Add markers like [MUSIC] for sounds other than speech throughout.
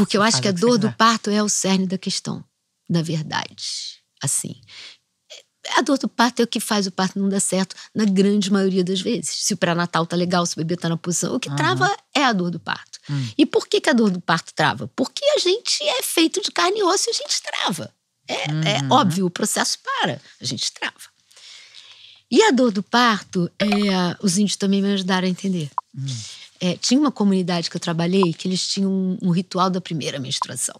Porque eu acho que a dor do parto é o cerne da questão, na verdade. Assim. A dor do parto é o que faz o parto não dar certo na grande maioria das vezes. Se o pré-natal tá legal, se o bebê tá na posição, o que Aham. trava é a dor do parto. Hum. E por que, que a dor do parto trava? Porque a gente é feito de carne e osso e a gente trava. É, é Uhum. óbvio, o processo para, a gente trava. E a dor do parto, é, os índios também me ajudaram a entender. Hum. É, tinha uma comunidade que eu trabalhei que eles tinham um, um ritual da primeira menstruação.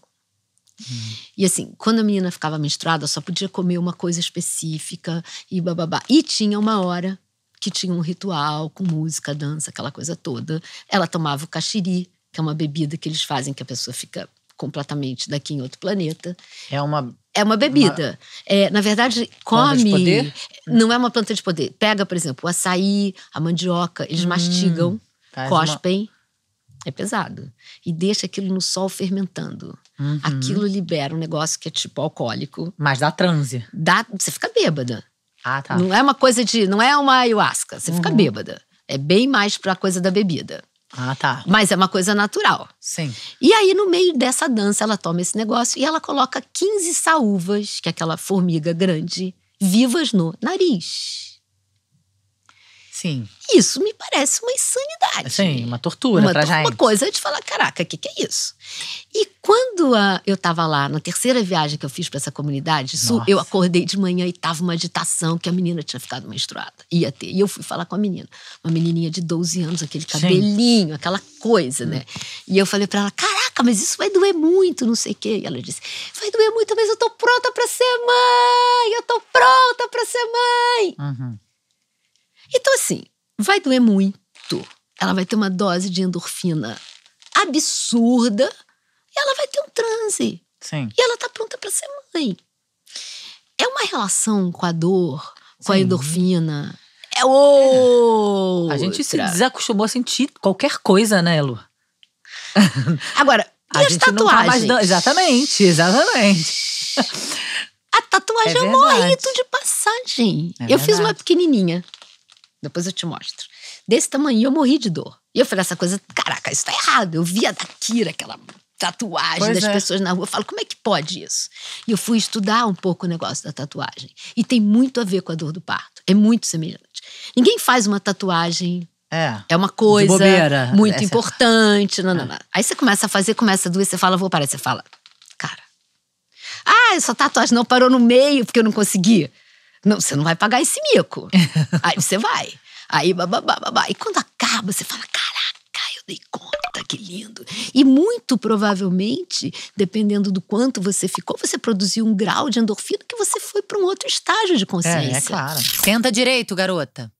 E assim, quando a menina ficava menstruada, só podia comer uma coisa específica e bababá. E tinha uma hora que tinha um ritual com música, dança, aquela coisa toda. Ela tomava o caxiri, que é uma bebida que eles fazem que a pessoa fica completamente daqui em outro planeta. É uma. É uma bebida. É, na verdade, come. poder? Não é uma planta de poder. Pega, por exemplo, o açaí, a mandioca, eles mastigam, faz uma- cospem. É pesado. E deixa aquilo no sol fermentando. Uhum. Aquilo libera um negócio que é tipo alcoólico. Mas dá transe. Dá, você fica bêbada. Ah, tá. Não é uma coisa de. Não é uma ayahuasca. Você fica Uhum. bêbada. É bem mais pra coisa da bebida. Ah, tá. Mas é uma coisa natural. Sim. E aí, no meio dessa dança, ela toma esse negócio e ela coloca 15 saúvas, que é aquela formiga grande, vivas no nariz. Sim. Isso me parece uma insanidade. Sim, uma tortura uma, pra uma gente. coisa de falar, caraca, o que, que é isso? E quando ah, eu tava lá, na terceira viagem que eu fiz pra essa comunidade, Nossa. eu acordei de manhã e tava uma agitação que a menina tinha ficado menstruada. Ia ter. E eu fui falar com a menina. Uma menininha de 12 anos, aquele cabelinho, aquela coisa, né? E eu falei pra ela, caraca, mas isso vai doer muito, não sei o quê. E ela disse, vai doer muito, mas eu tô pronta pra ser mãe! Eu tô pronta pra ser mãe! Uhum. Então, assim, vai doer muito. Ela vai ter uma dose de endorfina absurda e ela vai ter um transe. Sim. E ela tá pronta para ser mãe. É uma relação com a dor, com a Sim. endorfina. É outra. A gente se desacostumou a sentir qualquer coisa, né, Lu? [LAUGHS] Agora, e A as tá tatuagens? dan- Exatamente, exatamente. A tatuagem É é, um verdade. rito de passagem. É eu fiz uma pequenininha. Depois eu te mostro. Desse tamanho, eu morri de dor. E eu falei essa coisa, caraca, isso tá errado. Eu via da Kira aquela tatuagem Pois das é. pessoas na rua. Eu falo, como é que pode isso? E eu fui estudar um pouco o negócio da tatuagem. E tem muito a ver com a dor do parto. É muito semelhante. Ninguém faz uma tatuagem É. é uma coisa bobeira. muito Essa- importante. Não, não, não. Aí você começa a fazer, começa a doer, você fala, vou parar. Você fala, cara, ah, essa tatuagem não parou no meio porque eu não consegui. Não, você não vai pagar esse mico. [LAUGHS] Aí você vai. Aí, bababá, babá. E quando acaba, você fala, caraca, eu dei conta, que lindo. E muito provavelmente, dependendo do quanto você ficou, você produziu um grau de endorfina que você foi para um outro estágio de consciência. É, é claro. Senta direito, garota.